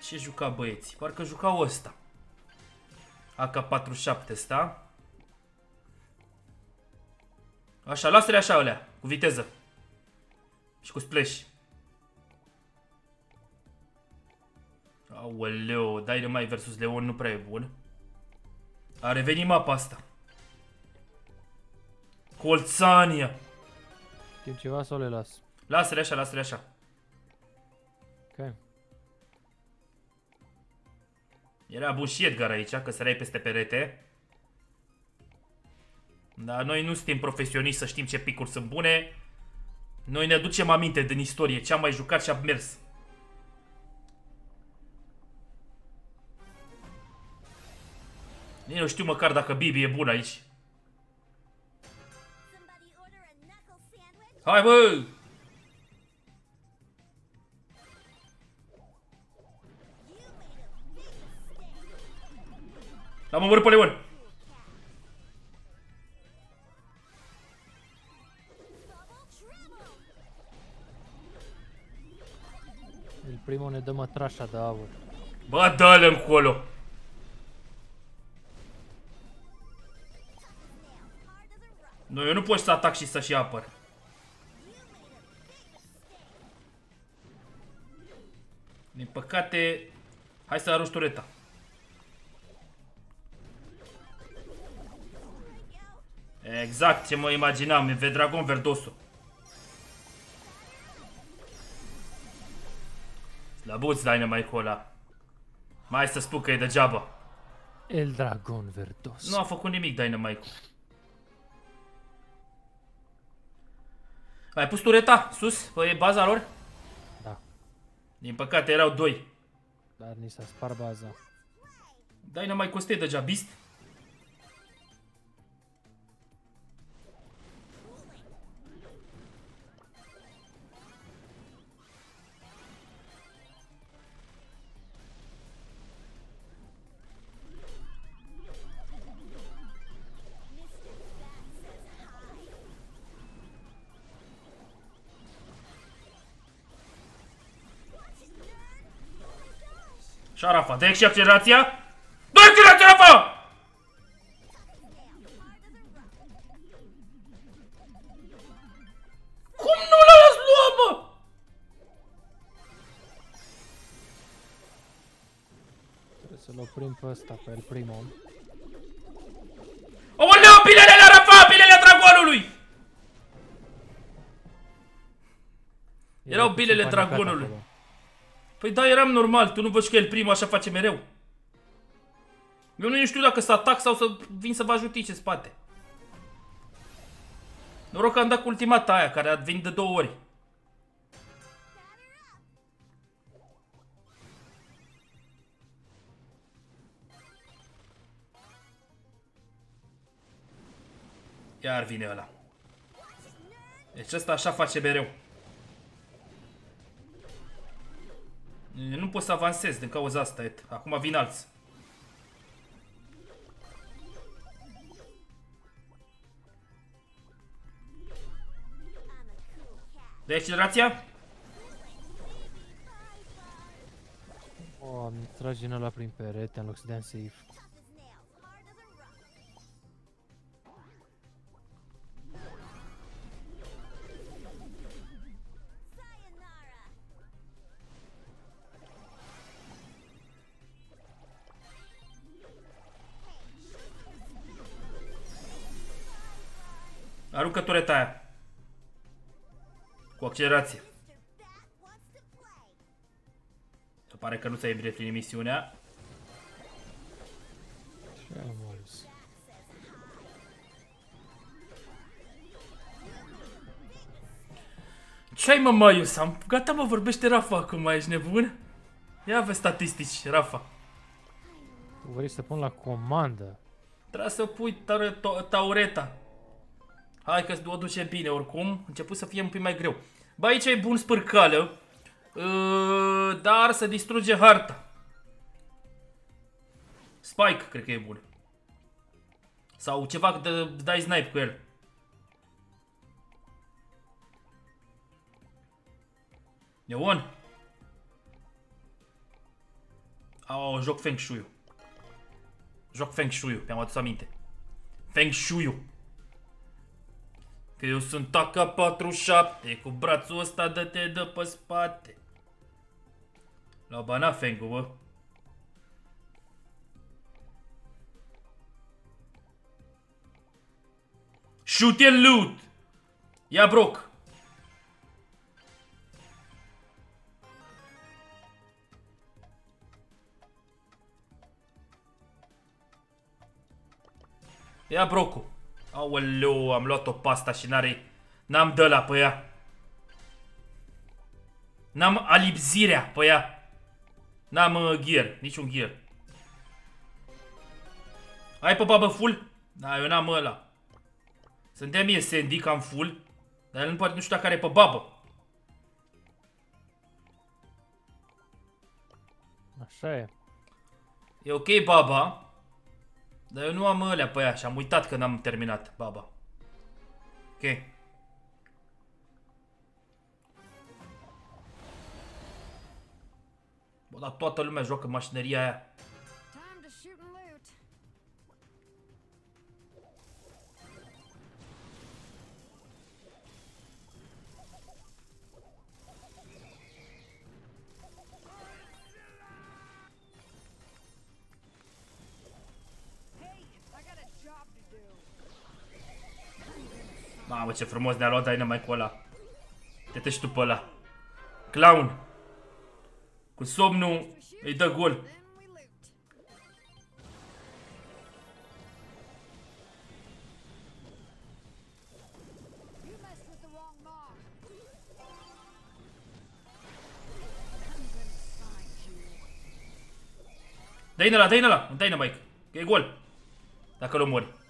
Ce juca băieții? Parcă jucau ăsta. AK-47 ăsta. Așa, lasă-le așa alea, cu viteză. Și cu splash. Aoleu, Dynamite versus Leon nu prea e bun. A revenit mapa asta. Colțania. Știu ceva sau le las? Lasă-le așa, lasă-le așa. Ok. Era bun și Edgar aici, că săreai peste perete. Dar noi nu suntem profesioniști să știm ce picuri sunt bune. Noi ne aducem aminte din istorie, ce am mai jucat și am mers. Nici nu știu măcar dacă Bibi e bun aici. Somebody order a knuckle sandwich? Hai bă! L-am omorât pe Leon. Double trouble! El primul ne dă mătrașa de aur. Bă, dă-l încolo. Nu, eu nu pot să atac și să-și apăr. Din păcate, hai să arunci tureta. Exact ce mă imaginam, e Vedragon Verdoso. Slăbuț Dynamite-ul ăla. Mai să spun că e degeaba. El dragon verdos. Nu a făcut nimic Dynamite-ul. Ai pus tureta sus, pe baza lor? Da. Din păcate erau doi. Dar ni s-a spart baza. Dynamite coste deja Beast. Și Șarafa, dai și accelerația? Dă accelerația, Arafa! Cum nu l-ați luat, bă? Trebuie să-l oprim pe ăsta, pe el primul. Aoleu, pilele la Arafa, pilele dragonului! Erau pilele dragonului acolo. Păi da, eram normal, tu nu văd că el primul așa face mereu. Eu nu știu dacă să atac sau să vin să vă ajut aici în spate. Noroc că am dat cu ultimata aia, care a venit de două ori. Iar vine ăla. Deci ăsta așa face mereu. Nu pot să avansez din cauza asta, et. Acum vin alți. De accelerația? O, am tras din ăla prin perete în loc să dea în safe. Aruncă tureta aia. Cu accelerație. Mr. Bat wants to play. Se pare că nu ți-ai îndreptit misiunea. Ce am ales? Ce ai mă, Maius? Am... Gata, mă, vorbește Rafa acum, ești nebun? Ia vezi statistici, Rafa. Vrei să pun la comandă? Trebuie să pui taure- to- taureta. Hai că o duce bine oricum. Început să fie un pic mai greu. Bă, aici e bun spârcală. Uh, dar să distruge harta. Spike, cred că e bun. Sau ceva de dai snipe cu el. Neon. Au, joc Feng Shui. Joc Feng Shui, mi-am adus aminte. Feng Shui. Că eu sunt AK-47 cu brațul ăsta de te dă pe spate. La bana Feng-ul, bă. Shoot and loot! Ia broc! Ia brocul. Aoleu, am luat-o pasta și n-are... N-am dă la pe ea. N-am alipzirea pe ea. N-am uh, gear, niciun gear. Ai pe babă full? Da, eu n-am ăla. Suntem mie Sandy, cam full. Dar el nu, poate, nu știu dacă are pe babă. Așa e. E ok, baba. Dar eu nu am ălea pe ea și am uitat că n-am terminat, baba. Ok. Bă, dar toată lumea joacă mașineria aia. Mamă, ce frumos ne-a luat Dynamite cu ăla. Te și tu pe ăla. Clown. Cu somnul îi dă gol. Then we loot. You messed with the wrong mob. Dă-i ăla, dă-i ăla, un Dynamite. Că e gol. Dacă îl omori.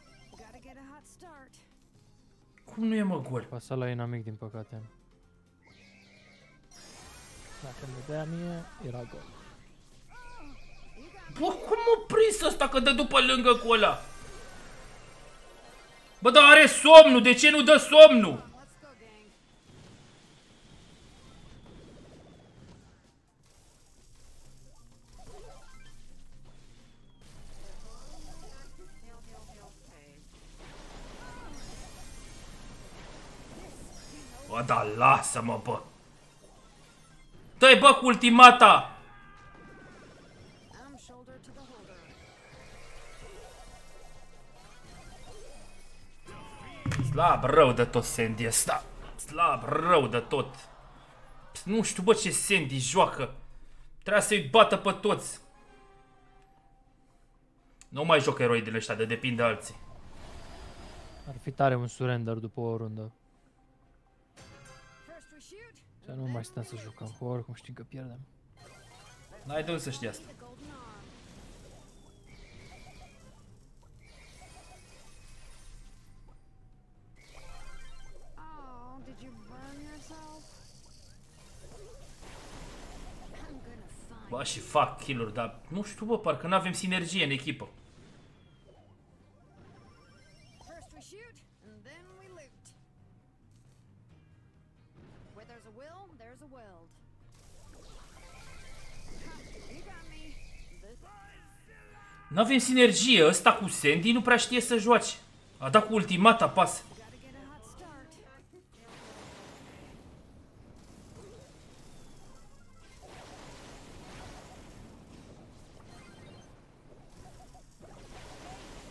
Cum nu e mă gol? Pasa la inamic, din păcate. Dacă mi dea mie, era gol. Bă, cum m-a prins ăsta că dă după lângă cu ăla? Bă, dar are somnul, de ce nu dă somnul? mă, bă! Dă-i, bă, cu ultimata! Slab rău de tot Sandy ăsta. Slab rău de tot. Nu știu, bă, ce Sandy joacă. Trebuie să-i bată pe toți. Nu mai joc eroi din ăștia, de depinde alții. Ar fi tare un surrender după o rundă. First we shoot, Să nu mai stăm să jucăm, că oricum știm că pierdem. N-ai de unde să știi asta. the golden arm. Oh, did you burn yourself? I'm gonna find Bă, și fac kill-uri, dar nu știu, bă, parcă nu avem sinergie în echipă. This Nu avem sinergie, ăsta cu Sandy nu prea știe să joace. A dat cu ultimata pas. gotta get a hot start.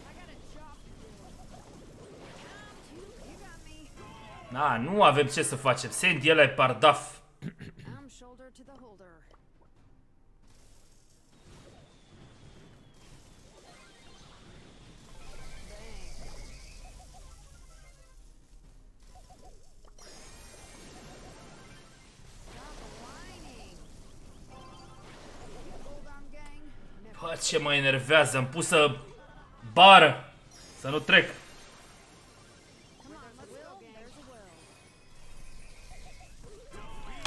I got a job to do. Come to, you got me. Na, nu avem ce să facem. Sandy ăla e pardaf. Never Bă, ce mă enervează. Am pus să bară. Să nu trec. come on, let's go, gang. There's a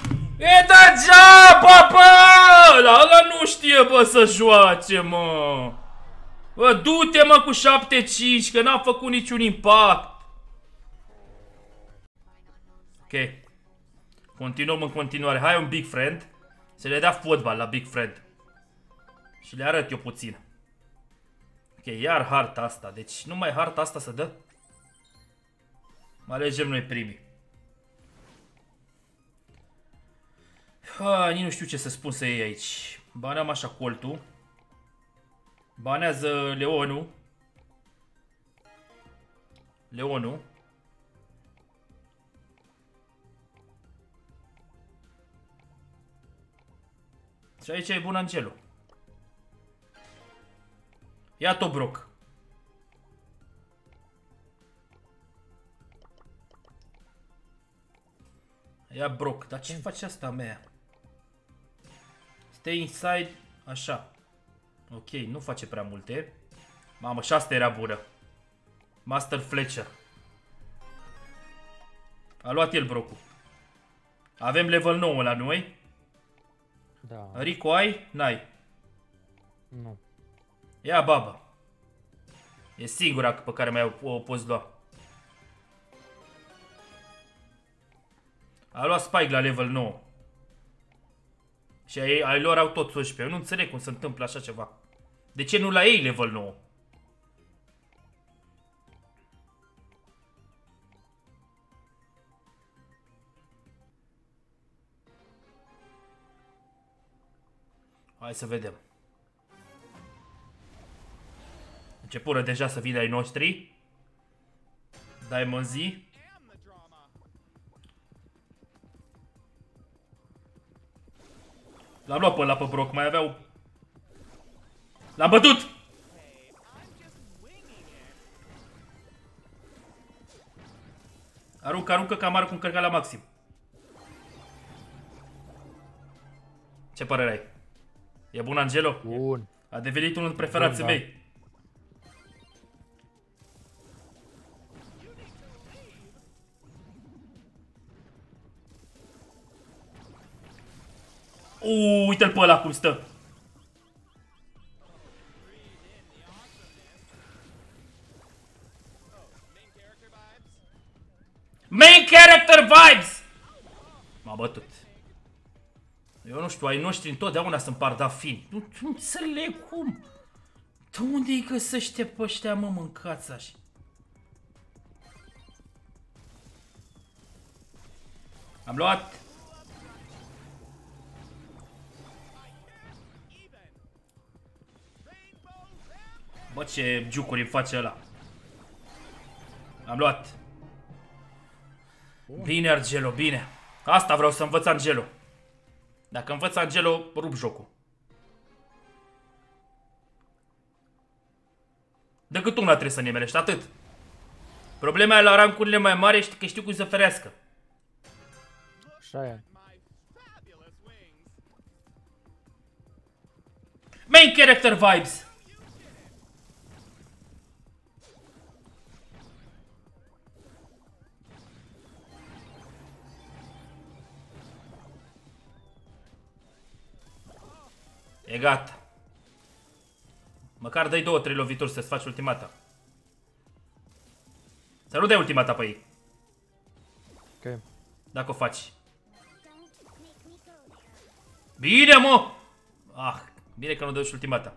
will. E degeaba, bă! Ăla, ăla nu știe, bă, să joace, mă. Bă, du-te, mă, cu 7-5, că n-a făcut niciun impact. Ok. Continuăm în continuare. Hai un Big Friend. Să le dea fotbal la Big Friend. Și le arăt eu puțin. Ok, iar harta asta. Deci numai harta asta să dă. Mă alegem noi primii. Ha, nici nu știu ce să spun să iei aici. Baneam așa coltul. Banează Leonul. Leonul. Și aici e bun Angelo. Ia Tobruk. Ia Brock. Dar ce face asta mea? Stay inside. Așa. Ok, nu face prea multe. Mamă, și asta era bună. Master Fletcher. A luat el brocul. Avem level 9 la noi. Da, Rico ai? N-ai. nu. Ia baba. E singura pe care mai o, o poți lua. A luat Spike la level 9. Și ai, ai lor au tot 11. Eu nu înțeleg cum se întâmplă așa ceva. De ce nu la ei level 9? Hai să vedem. Începură deja să vină ai noștri. Diamond Z. L-am luat pe ăla pe Brock, mai aveau... L-am bătut! Aruncă, aruncă camarul cu încărcat la maxim. Ce părere ai? E bun Angelo? Bun. A devenit unul dintre preferații Bun, da. mei. Uuu, uite-l pe ăla cum stă. Main character vibes! M-a bătut. Eu nu știu, ai noștri întotdeauna sunt pardafini. Nu, nu înțeleg cum. De unde îi găsește pe ăștia, mă, mâncați așa? Am luat. Bă, ce giucuri îmi face ăla. Am luat. Bine, Argelo, bine. Asta vreau să învăț Angelo. Dacă învăț Angelo, rup jocul. Decât una trebuie să nimerești, atât. Problema e la rancurile mai mari știi că știu cum să ferească. Așa e. Main character vibes! E gata. Măcar dai două, trei lovituri să-ți faci ultimata. Să nu dai ultimata pe ei, Ok. dacă o faci. Bine, mă! Ah, bine că nu dai și ultimata.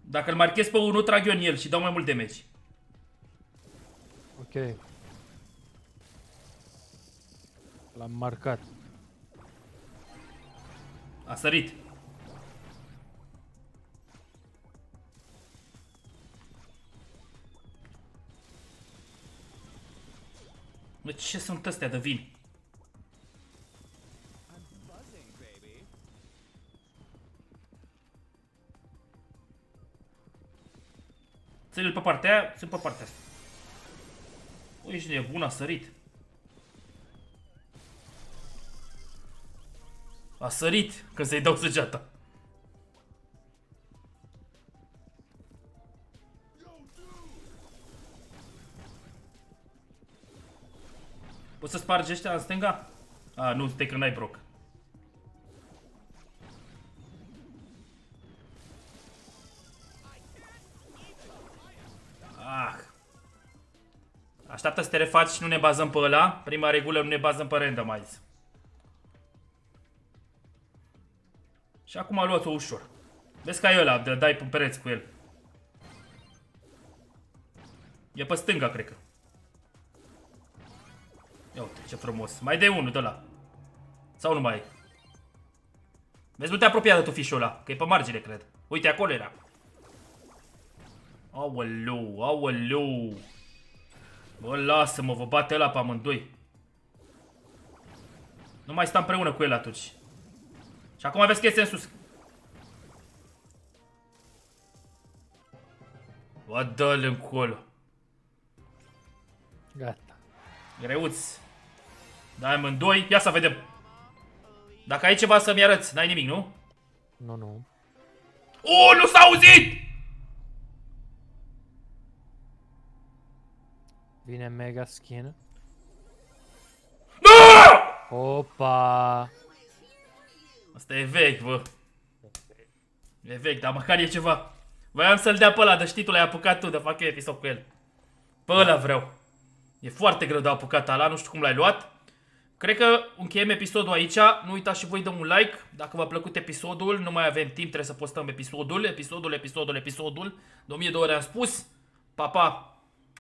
Dacă îl marchez pe unul, trag eu în el și dau mai mult damage. Ok. L-am marcat. A sărit. Bă, ce sunt astea de vin? Țările pe partea aia, sunt pe partea asta. Ui, ești nebun, a sărit. A sărit când să-i dau săgeata. Poți să spargi ăștia în stânga? A, nu, stai că n-ai broc. Ah. Așteaptă să te refaci și nu ne bazăm pe ăla. Prima regulă, nu ne bazăm pe randomize. Și acum a luat-o ușor. Vezi că ai ăla, de dai pe pereți cu el. E pe stânga, cred că. Ia uite, ce frumos. Mai de unul de la. Sau nu mai ai? Vezi, nu te apropia de tu fișul ăla, că e pe margine, cred. Uite, acolo era. Aoleu, aoleu. Bă, lasă-mă, vă bate ăla pe amândoi. Nu mai sta împreună cu el atunci. Și acum vezi că este în sus. Bă, dă-l încolo. Gata. Greuț. Diamond 2. Ia să vedem. Dacă ai ceva să-mi arăți, n-ai nimic, nu? Nu, nu. O, nu s-a auzit! Vine mega skin. Nu! Opa! Asta e vechi, bă. E vechi, dar măcar e ceva. Voiam să-l dea pe ăla, de știi tu l-ai apucat tu, de fac eu episod cu el. Pe ăla vreau. E foarte greu de apucat ala, nu știu cum l-ai luat. Cred că încheiem episodul aici. Nu uitați și voi dăm un like. Dacă v-a plăcut episodul, nu mai avem timp, trebuie să postăm episodul. Episodul, episodul, episodul. De 1000 de ori am spus. Pa, pa!